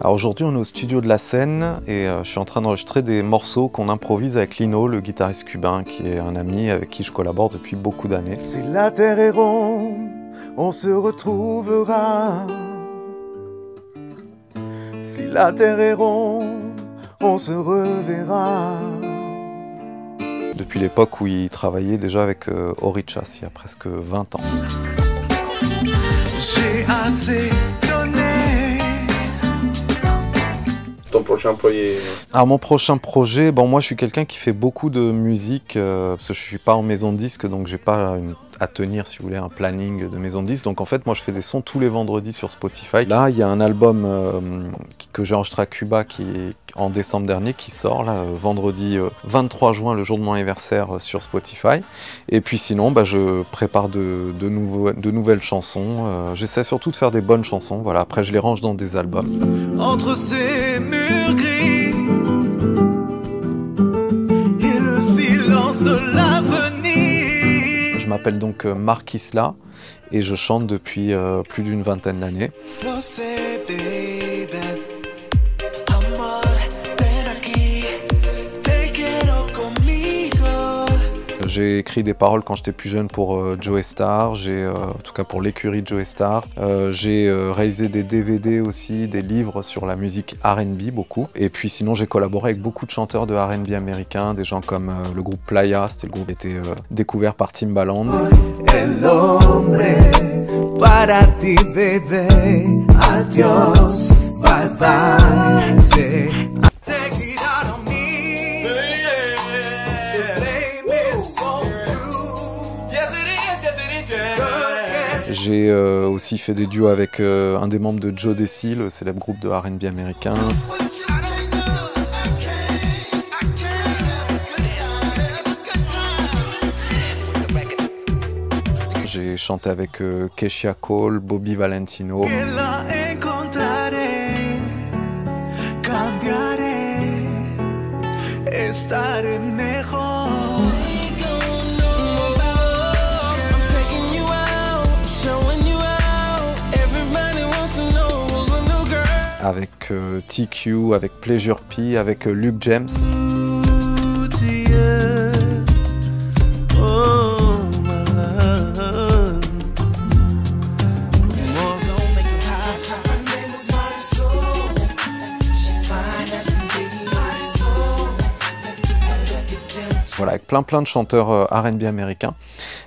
Alors aujourd'hui on est au studio de la scène et euh, je suis en train d'enregistrer des morceaux qu'on improvise avec Lino, le guitariste cubain qui est un ami avec qui je collabore depuis beaucoup d'années. Si la terre est ronde, on se retrouvera. Si la terre est ronde, on se reverra. Depuis l'époque où il travaillait déjà avec euh, Orichas, il y a presque 20 ans. Prochain projet. Alors mon prochain projet, bon moi je suis quelqu'un qui fait beaucoup de musique euh, parce que je suis pas en maison disque donc j'ai pas une- à tenir si vous voulez un planning de maison de disque donc en fait moi je fais des sons tous les vendredis sur Spotify. Là il y a un album euh, que j'ai enregistré à Cuba qui est en décembre dernier qui sort là euh, vendredi euh, 23 juin le jour de mon anniversaire euh, sur Spotify et puis sinon bah, je prépare de, de, de nouvelles chansons. Euh, J'essaie surtout de faire des bonnes chansons voilà après je les range dans des albums. entre ces murs gris m'appelle donc euh, Marc Isla et je chante depuis euh, plus d'une vingtaine d'années. J'ai écrit des paroles quand j'étais plus jeune pour euh, Joe Star, j'ai euh, en tout cas pour l'écurie de Joe Star. Euh, j'ai euh, réalisé des DVD aussi, des livres sur la musique R&B beaucoup. Et puis sinon j'ai collaboré avec beaucoup de chanteurs de R&B américains, des gens comme le groupe Playa, c'était le groupe qui était découvert par Timbaland. Para J'ai euh, aussi fait des duos avec euh, un des membres de Joe Desi, le célèbre groupe de R&B américain. J'ai chanté avec euh, Cole, Bobby Valentino. Avec euh, TQ, avec Pleasure P, avec euh, Luke James. Voilà, avec plein plein de chanteurs euh, R&B américains.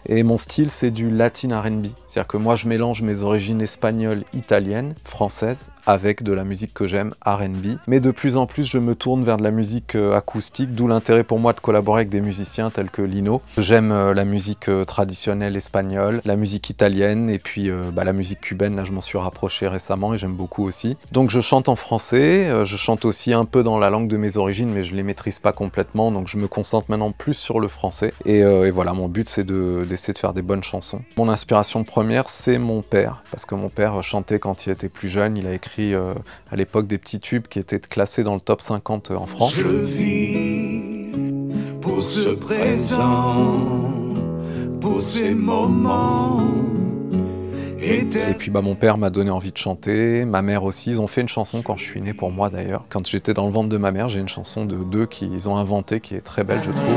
Et mon style, c'est du latin R&B. C'est-à-dire que moi, je mélange mes origines espagnoles, italiennes, françaises, avec de la musique que j'aime, R&B. Mais de plus en plus, je me tourne vers de la musique euh, acoustique, d'où l'intérêt pour moi de collaborer avec des musiciens tels que Lino. J'aime euh, la musique euh, traditionnelle espagnole, la musique italienne, et puis bah, la musique cubaine. Là, je m'en suis rapproché récemment et j'aime beaucoup aussi. Donc, je chante en français. je chante aussi un peu dans la langue de mes origines, mais je les maîtrise pas complètement. Donc, je me concentre maintenant plus sur le français. Et, voilà, mon but, c'est de- d'essayer de faire des bonnes chansons. Mon inspiration première, c'est mon père, parce que mon père chantait quand il était plus jeune. Il a écrit euh, à l'époque des petits tubes qui étaient classés dans le top 50 en France. Je vis pour ce présent, pour ces moments Et puis bah, mon père m'a donné envie de chanter, ma mère aussi. Ils ont fait une chanson quand je suis né pour moi d'ailleurs. Quand j'étais dans le ventre de ma mère, j'ai une chanson de deux qu'ils ont inventée qui est très belle, je trouve.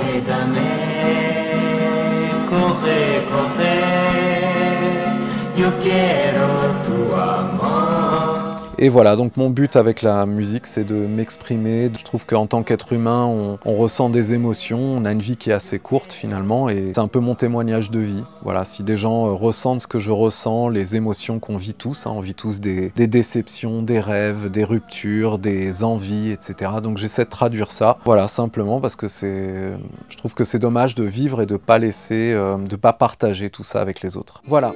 Et voilà, donc mon but avec la musique, c'est de m'exprimer. Je trouve qu'en tant qu'être humain, on, ressent des émotions, on a une vie qui est assez courte finalement, et c'est un peu mon témoignage de vie. Voilà, si des gens euh, ressentent ce que je ressens, les émotions qu'on vit tous, hein, on vit tous des, des déceptions, des rêves, des ruptures, des envies, etc. Donc j'essaie de traduire ça, voilà, simplement parce que c'est, je trouve que c'est dommage de vivre et de pas laisser, euh, de pas partager tout ça avec les autres. Voilà.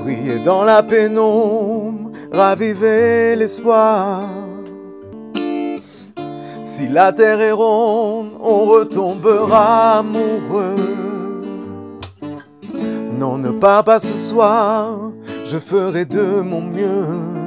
Briller dans la pénombre, raviver l'espoir. Si la terre est ronde, on retombera amoureux. Non, ne pars pas ce soir, je ferai de mon mieux.